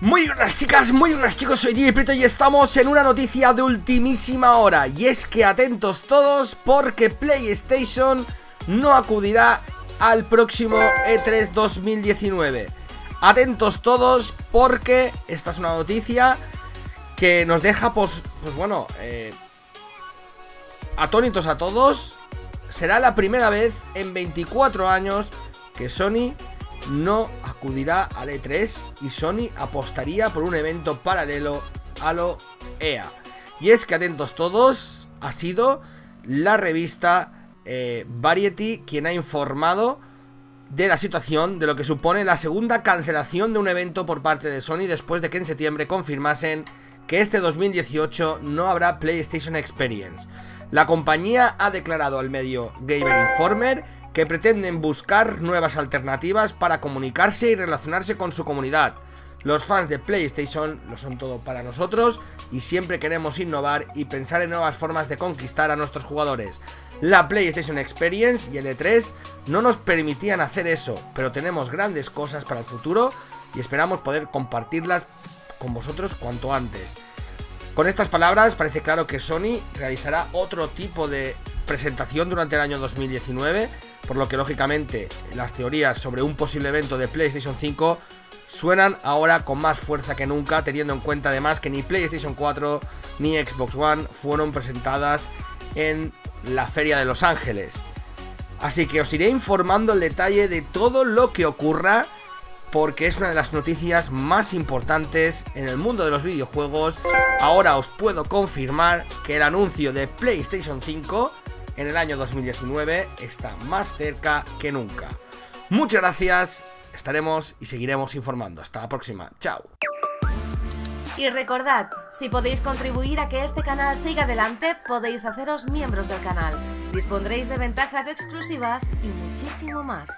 Muy buenas chicas, muy buenas chicos, soy DJ y estamos en una noticia de ultimísima hora. Y es que atentos todos porque PlayStation no acudirá al próximo E3 2019 Atentos todos porque esta es una noticia que nos deja pues, pues bueno, eh, atónitos a todos. Será la primera vez en 24 años que Sony no acudirá al E3 y Sony apostaría por un evento paralelo a lo EA. Y es que atentos todos, ha sido la revista eh, Variety quien ha informado de la situación de lo que supone la segunda cancelación de un evento por parte de Sony después de que en septiembre confirmasen que este 2018 no habrá PlayStation Experience. La compañía ha declarado al medio Gamer Informer que pretenden buscar nuevas alternativas para comunicarse y relacionarse con su comunidad. Los fans de PlayStation lo son todo para nosotros y siempre queremos innovar y pensar en nuevas formas de conquistar a nuestros jugadores. La PlayStation Experience y el E3 no nos permitían hacer eso, pero tenemos grandes cosas para el futuro y esperamos poder compartirlas con vosotros cuanto antes. Con estas palabras parece claro que Sony realizará otro tipo de presentación durante el año 2019 por lo que lógicamente las teorías sobre un posible evento de PlayStation 5 suenan ahora con más fuerza que nunca, teniendo en cuenta además que ni PlayStation 4 ni Xbox One fueron presentadas en la Feria de Los Ángeles. Así que os iré informando el detalle de todo lo que ocurra porque es una de las noticias más importantes en el mundo de los videojuegos. Ahora os puedo confirmar que el anuncio de PlayStation 5 en el año 2019 está más cerca que nunca. Muchas gracias, estaremos y seguiremos informando. Hasta la próxima, chao. Y recordad, si podéis contribuir a que este canal siga adelante, podéis haceros miembros del canal. Dispondréis de ventajas exclusivas y muchísimo más.